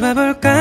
잡아볼까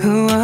Who are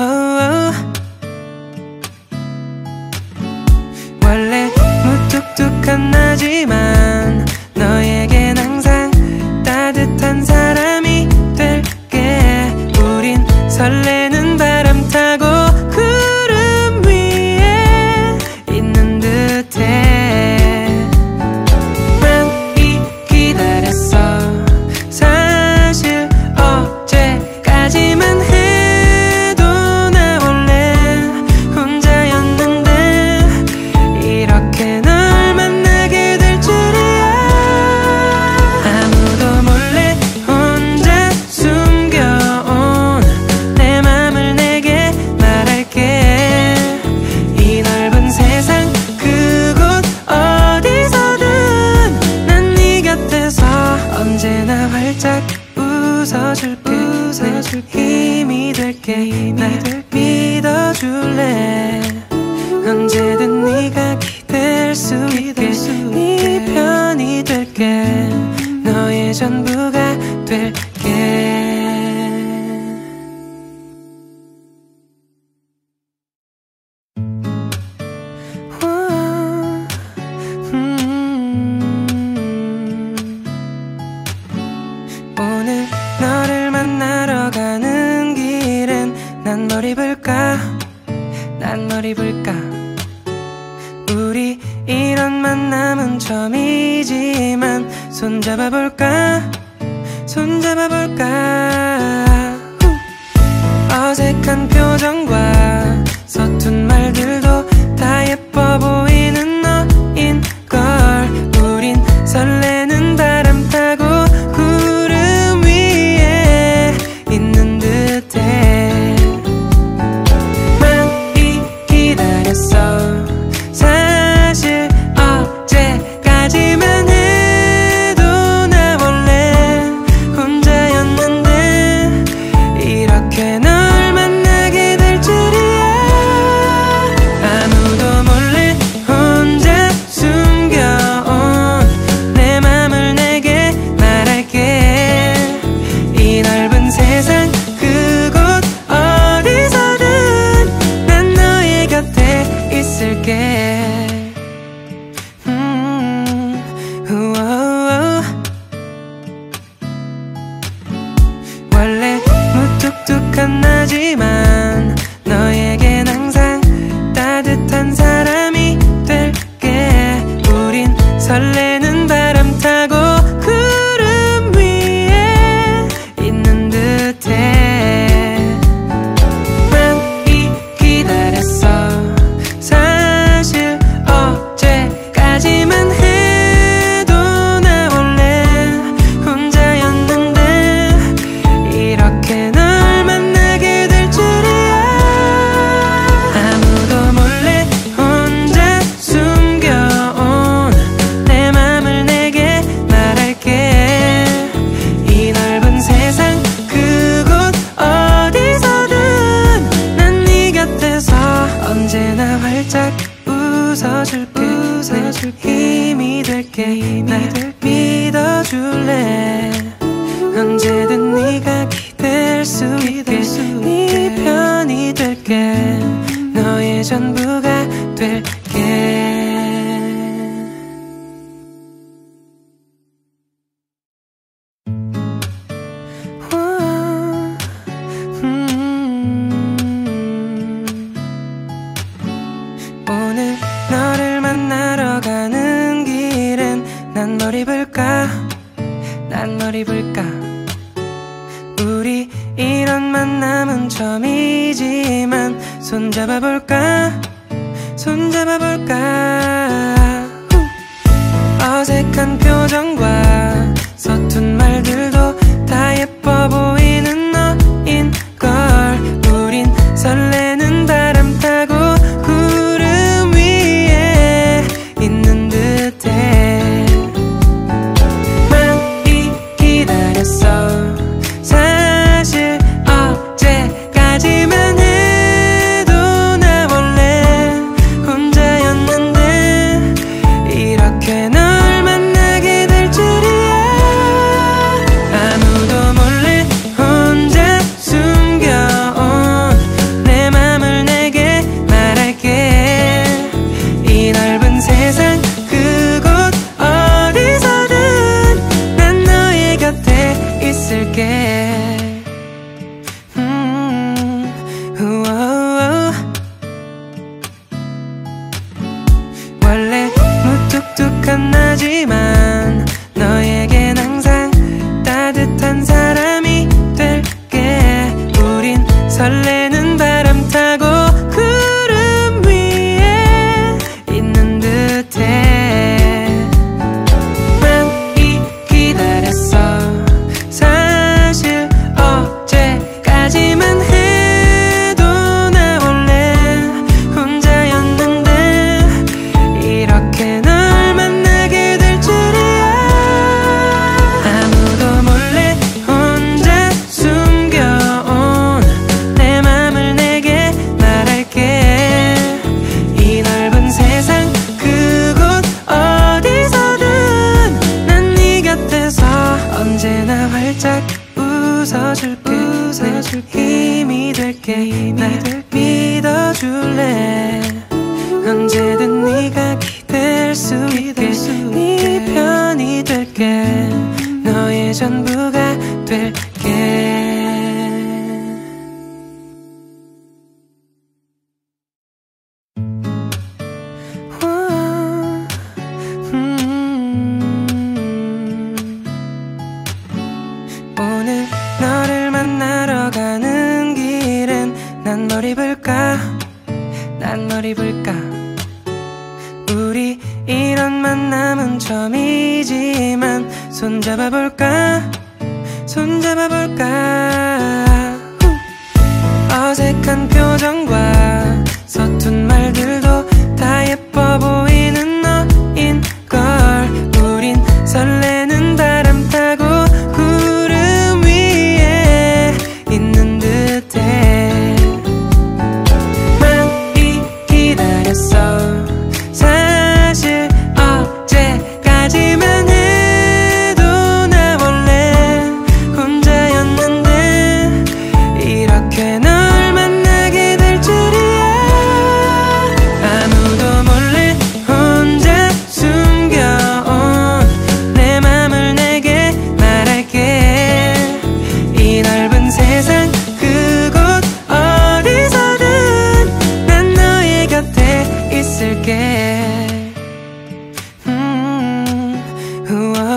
Who are